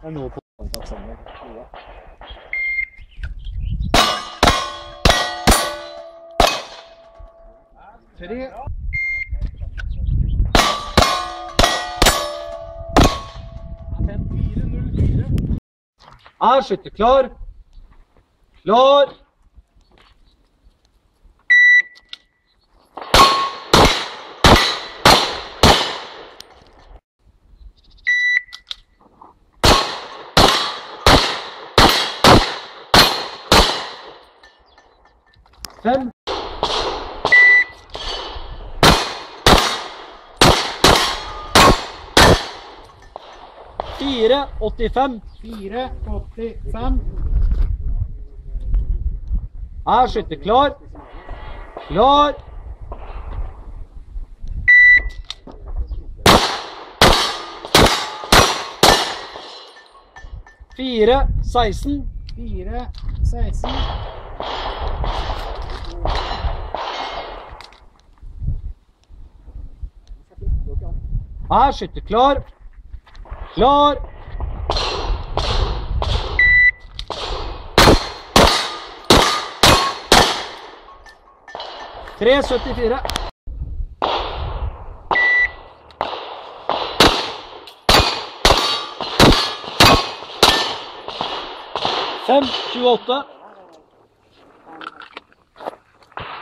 Det er noe på kontaktsamling. Tre. Er skytter klar? Klar! 4, 85 Er skytter klar. Klar. Fire, 16. Fire, 16. Er skytter klar. Lord. Tre 74. Fem 28.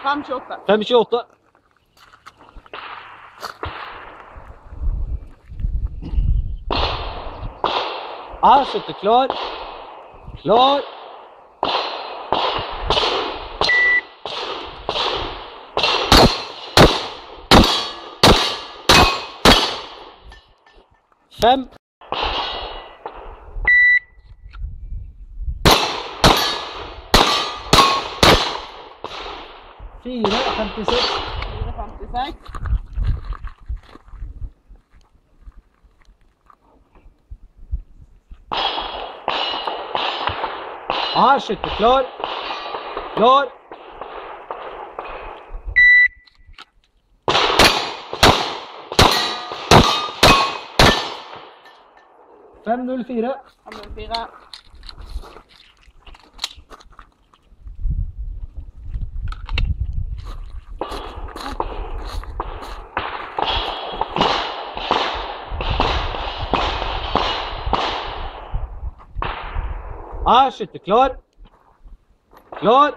Fem 28. Fem 28. Her sitter klar. Klar. Fem. Fire, 56. 4, 56. عشرة كلار كلار فمن الفراق فمن الفراق Er skytter klar? Klar!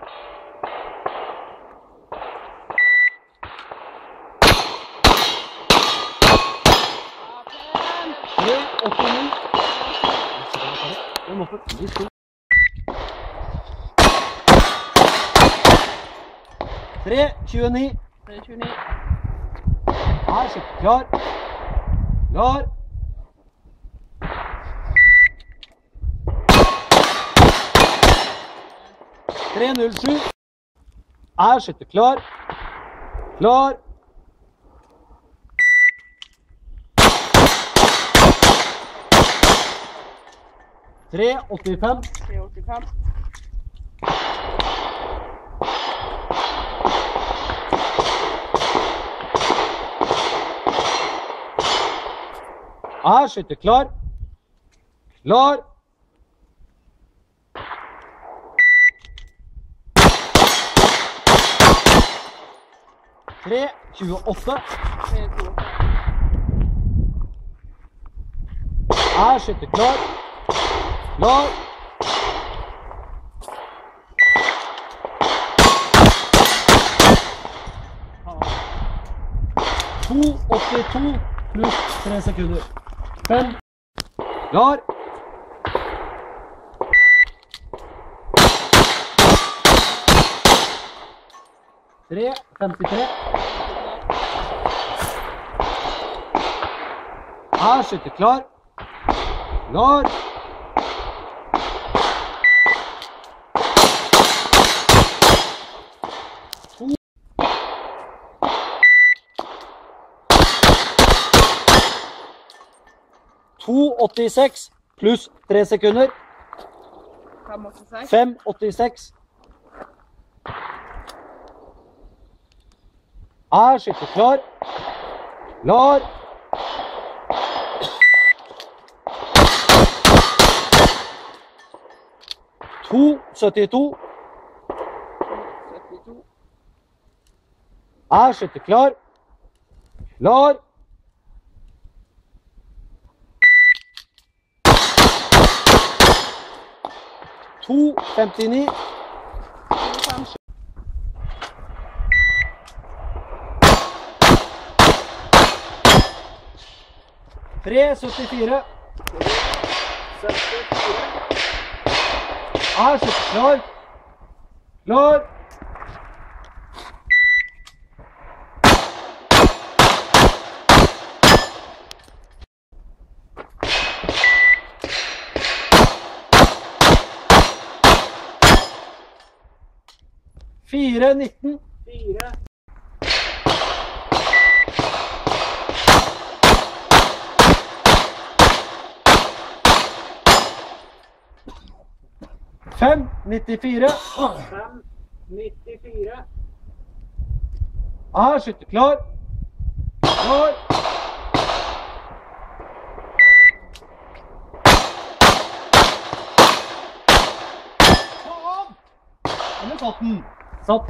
Den må litt til. Tre, tjueni. Tre tjueni. Er klar? Klar! Tre, null, sju. Er skytter klar? Klar! Tre åttifem. Er skytter klar? Klar! Tre, tjueåtte. Tre tjueåtte. Er skytter klar? Klar! To, åttito pluss tre sekunder. Fem. Klar. 3, 53. Her skyter klar. Klar. To. To 86 pluss tre sekunder. 586. 586. Er skytter klar. To 72. 72. Er skytter klar. Klar. To 59. 3 74. Er så klar. Klar. Fire nitten. Fire. 94. 5, 94. Er skytter klar. Klar. Eller satt den? Satt.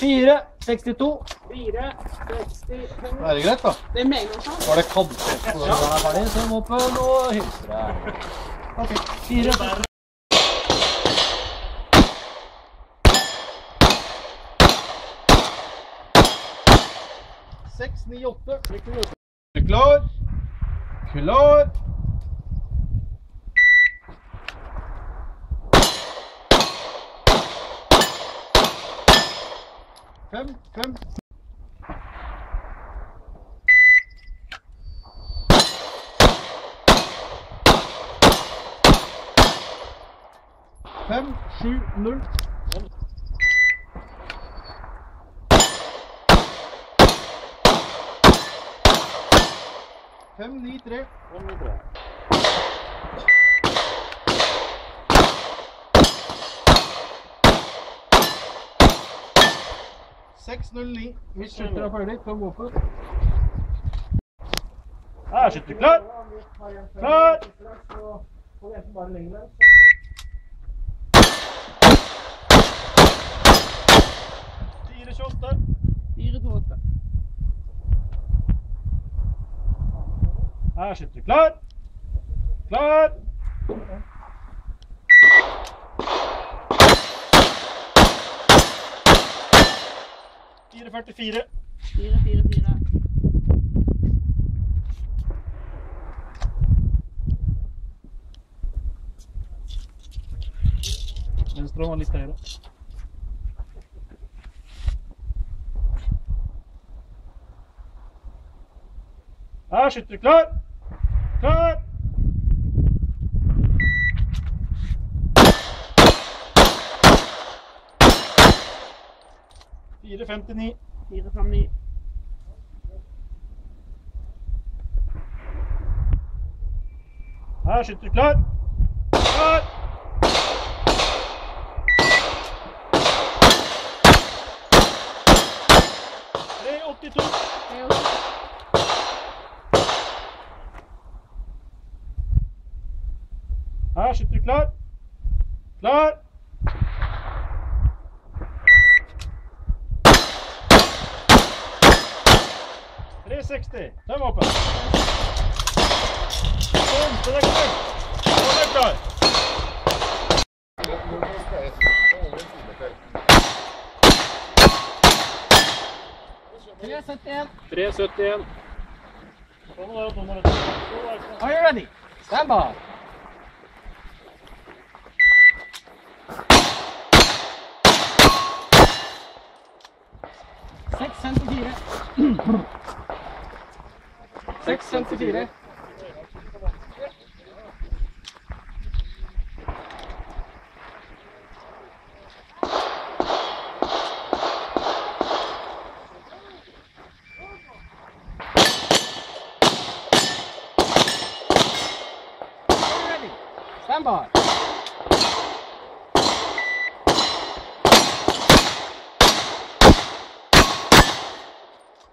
4, 62. Fire. 65. Er det greit, da? Det er nå, sant? Var det kanter på Så er jeg ferdig så må på noe deg. Okay. 4, Seks, ni, åtte. Klar. Klar. Fem, fem. Fem, sju, null. Fem, ni, tre. Seks, null, ni. Vi skytter er ferdig. Kom opp. Er skytter klar. Klar. Fire, 28. 4 til 8. sitter vi. klar. Klar. Fire, 44. 4, 4, 4. Venstre var litt høyere. Her, skytter klar. Klar. Fire, 59. 4, 5, 9. Er skytter klar. Klar. Tre, 82. 3, 8. Er skytter klar. Klar. Tre 60. Tøm åpen. Sånn, så det er klar. Så det er klar. Tre 71. 371. Sånn var det, sånn. Are you ready? Stand by. Seks femtifire. Seks femtifire.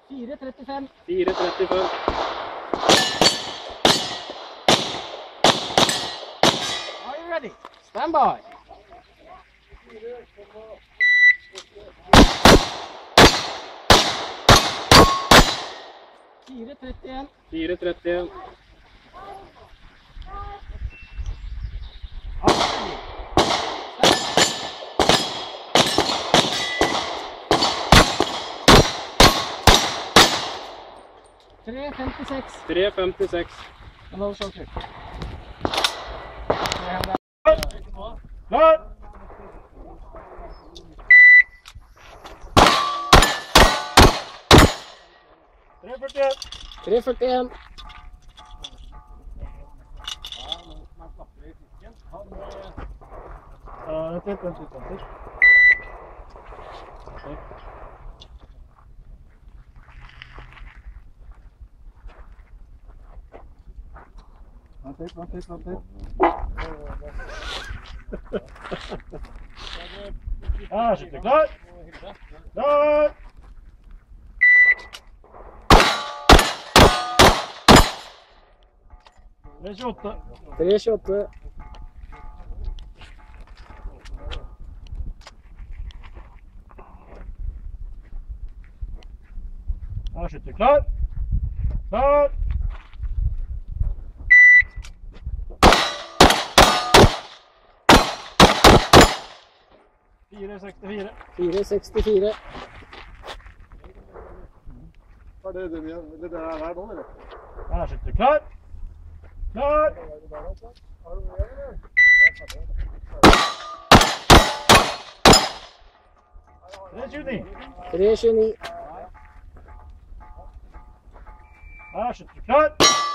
4.35. 4.35. Are you ready? Stand by. Fire trettien. Fire trettien. 3,56. 3,56. Men hold sånn trykk. Der! Tre førtien. Vent litt, vent litt. Vent litt. Vent litt, vent litt, vent litt. Her sitter vi klar. Klar! Det er 28. Tre tjueåtte. Her sitter vi klar. Klar! Fire sekstifire. Fire sekstifire. Var det det, vi- det der her nå, eller? Her sitter vi klar. Klar! Det er 29. Tre tjueni. Her sitter vi klar. Klar!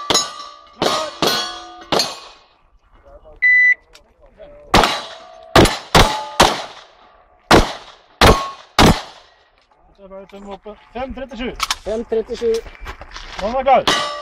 Så er det bare å tømme opp. 5.37. Fem trettisju. Nå er den klar.